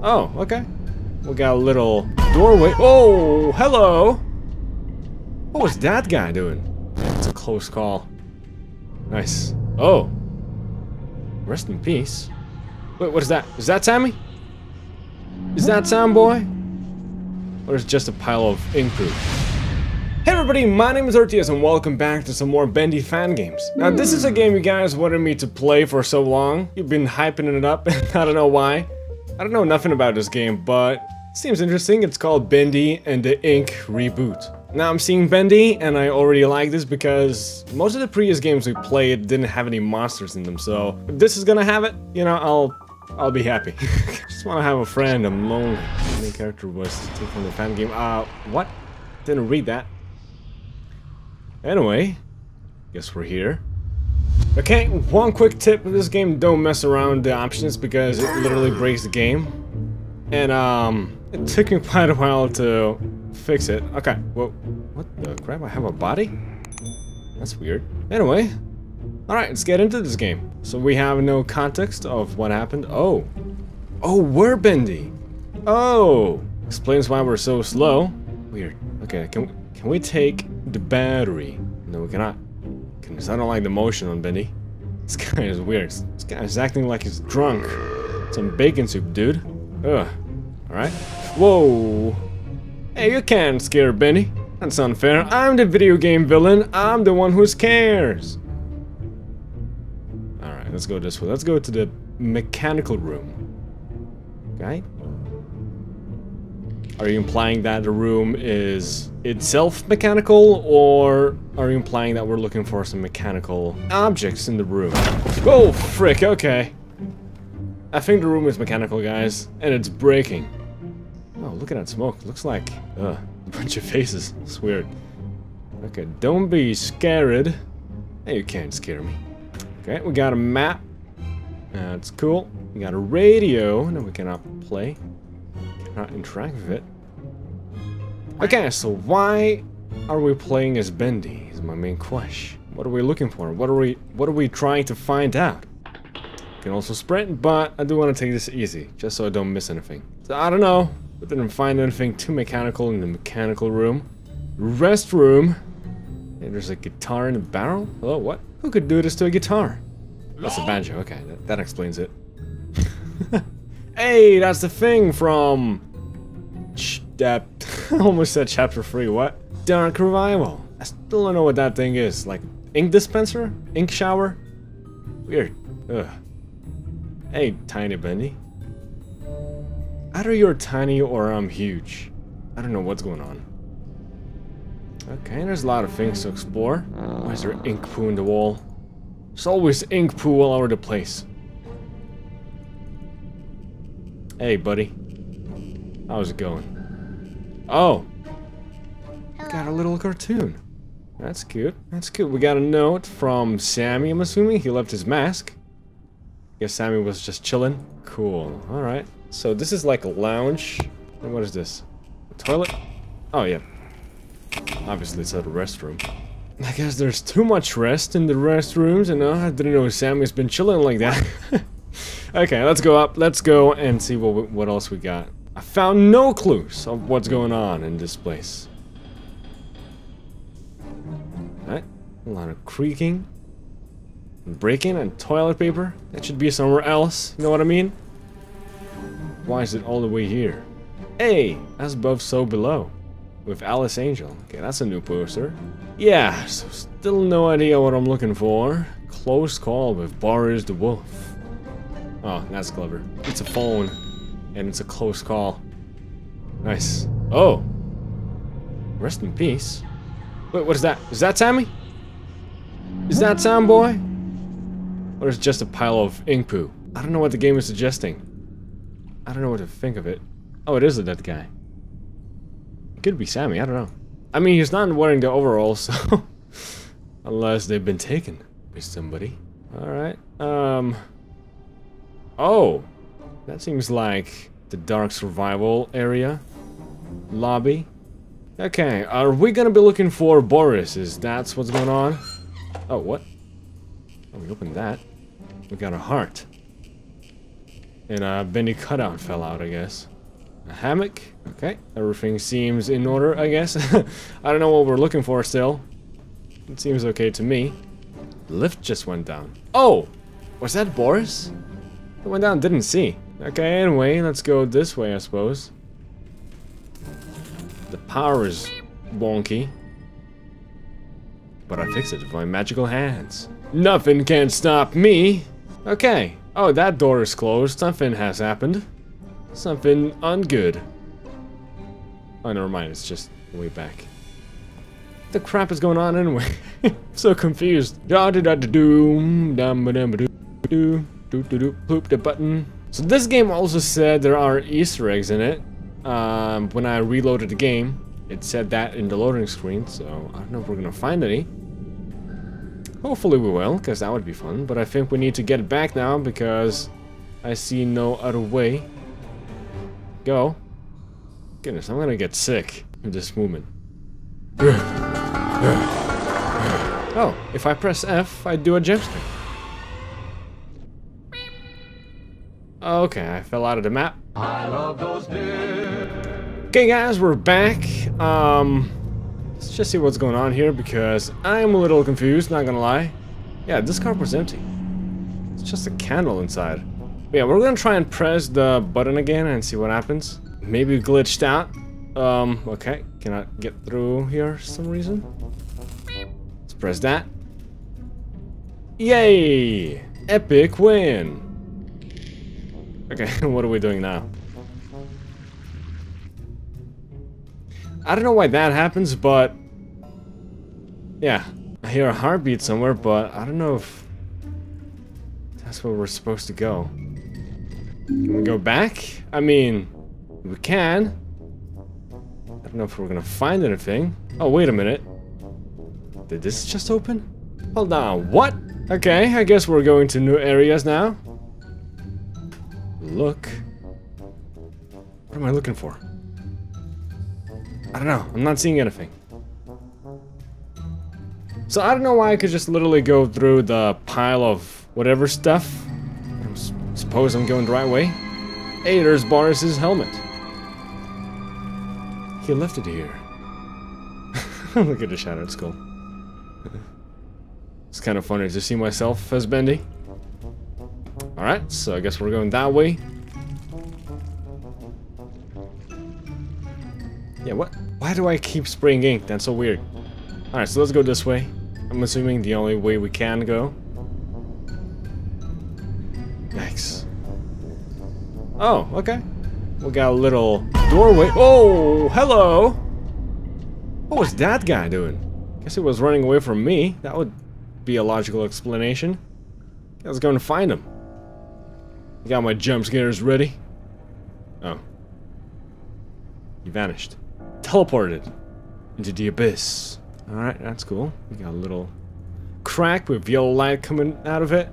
Oh, okay. We got a little doorway. Oh, hello. What was that guy doing? It's a close call. Nice. Oh. Rest in peace. Wait, what is that? Is that Sammy? Is that Sam boy? Or is it just a pile of ink poop? Hey everybody, my name is Ertyez and welcome back to some more Bendy fan games. Now this is a game you guys wanted me to play for so long. You've been hyping it up, and I don't know why. I don't know nothing about this game, but it seems interesting. It's called Bendy and the Ink Reboot. Now I'm seeing Bendy, and I already like this because most of the previous games we played didn't have any monsters in them, so if this is gonna have it, you know, I'll I'll be happy. Just wanna have a friend, I'm lonely. The main character was taken from the fan game. Uh, what? Didn't read that. Anyway, guess we're here. Okay, one quick tip in this game, don't mess around the options because it literally breaks the game. And, um, it took me quite a while to fix it. Okay, well, what the crap? I have a body? That's weird. Anyway, alright, let's get into this game. So we have no context of what happened. Oh. Oh, we're bendy. Oh. Explains why we're so slow. Weird. Okay, can, can we take the battery? No, we cannot. I don't like the motion on Bendy. This guy is weird. This guy is acting like he's drunk. Some bacon soup, dude. Ugh. Alright. Whoa. Hey, you can't scare Bendy. That's unfair. I'm the video game villain. I'm the one who scares. Alright, let's go this way. Let's go to the mechanical room. Okay? Are you implying that the room is itself mechanical, or are you implying that we're looking for some mechanical objects in the room? Oh, frick, okay. I think the room is mechanical, guys, and it's breaking. Oh, look at that smoke. Looks like uh, a bunch of faces. It's weird. Okay, don't be scared. Hey, you can't scare me. Okay, we got a map. That's cool. We got a radio. No, we cannot play. Cannot interact with it. Okay, so why are we playing as Bendy? Is my main question. What are we looking for? What are we what are we trying to find out? Can also sprint, but I do want to take this easy, just so I don't miss anything. So I don't know. We didn't find anything too mechanical in the mechanical room. Restroom. Hey, there's a guitar in the barrel. Hello, what? Who could do this to a guitar? That's a banjo. Okay, that, that explains it. hey, that's the thing from... Ch Almost said chapter 3, what? Dark Revival. I still don't know what that thing is. Like, ink dispenser? Ink shower? Weird. Ugh. Hey, Tiny Bendy. Either you're tiny or I'm huge. I don't know what's going on. Okay, there's a lot of things to explore. Why is there ink poo in the wall? There's always ink poo all over the place. Hey, buddy. How's it going? Oh. Got a little cartoon. That's cute. That's cute. We got a note from Sammy, I'm assuming. He left his mask. Guess Sammy was just chilling. Cool. Alright. So this is like a lounge. And what is this? A toilet? Oh, yeah. Obviously it's a restroom. I guess there's too much rest in the restrooms, and uh, I didn't know Sammy's been chilling like that. okay, let's go up. Let's go and see what what else we got. I found no clues of what's going on in this place. Alright, a lot of creaking, and breaking, and toilet paper. That should be somewhere else, you know what I mean? Why is it all the way here? Hey, as above, so below. With Alice Angel. Okay, that's a new poster. Yeah, so still no idea what I'm looking for. Close call with Boris the Wolf. Oh, that's clever. It's a phone. And it's a close call. Nice. Oh. Rest in peace. Wait, what is that? Is that Sammy? Is that Sam boy? Or is it just a pile of ink poo? I don't know what the game is suggesting. I don't know what to think of it. Oh, it is a dead guy. It could be Sammy, I don't know. I mean, he's not wearing the overalls, so... Unless they've been taken by somebody. Alright, um... Oh! That seems like the Dark Revival area. Lobby. Okay, are we gonna be looking for Boris? Is that's what's going on? Oh, what? Oh, we opened that. We got a heart. And a bendy cutout fell out, I guess. A hammock. Okay, everything seems in order, I guess. I don't know what we're looking for still. It seems okay to me. The lift just went down. Oh! Was that Boris? It went down, didn't see. Okay, anyway, let's go this way, I suppose. The power is wonky. But I fix it with my magical hands. Nothing can stop me! Okay. Oh, that door is closed. Something has happened. Something ungood. Oh, never mind. It's just way back. the crap is going on anyway? so confused. Da da da da doom. Dum ba dum ba doo. Doo. Doo doo. Poop the button. So this game also said there are Easter eggs in it. Um, when I reloaded the game, it said that in the loading screen, so I don't know if we're gonna find any. Hopefully we will, because that would be fun, but I think we need to get back now, because I see no other way. Go. Goodness, I'm gonna get sick in this movement. oh, if I press F, I do a jump scare. Okay, I fell out of the map. Okay guys, we're back. Um, let's just see what's going on here because I'm a little confused, not gonna lie. Yeah, this card was empty. It's just a candle inside. But yeah, we're gonna try and press the button again and see what happens. Maybe glitched out. Um, okay, cannot get through here for some reason. Let's press that. Yay! Epic win! Okay, what are we doing now? I don't know why that happens, but... Yeah, I hear a heartbeat somewhere, but I don't know if... That's where we're supposed to go. Can we go back? I mean, we can. I don't know if we're gonna find anything. Oh, wait a minute. Did this just open? Hold on, what? Okay, I guess we're going to new areas now look. What am I looking for? I don't know. I'm not seeing anything. So I don't know why I could just literally go through the pile of whatever stuff. I suppose I'm going the right way. Hey, there's Boris's helmet. He left it here. Look at the it's cool. it's kind of funny to see myself as Bendy. Alright, so I guess we're going that way. Yeah, what? Why do I keep spraying ink? That's so weird. Alright, so let's go this way. I'm assuming the only way we can go. Yikes. Oh, okay. We got a little doorway. Oh, hello! What was that guy doing? Guess he was running away from me. That would be a logical explanation. I was going to find him. Got my jump scares ready. Oh. He vanished. Teleported into the abyss. Alright, that's cool. We got a little crack with yellow light coming out of it.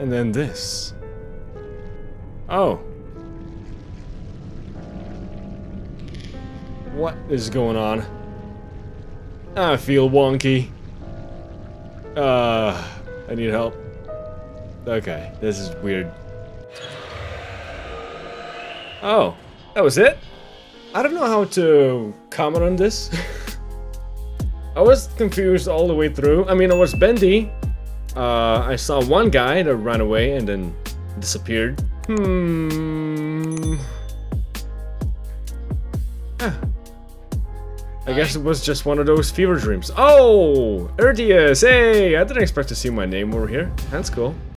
And then this. Oh. What is going on? I feel wonky. Uh, I need help. Okay, this is weird. Oh, that was it? I don't know how to comment on this. I was confused all the way through. I mean, I was bendy. Uh, I saw one guy that ran away and then disappeared. Hmm. Ah. I guess it was just one of those fever dreams. Oh! Ertyez! Hey! I didn't expect to see my name over here. That's cool.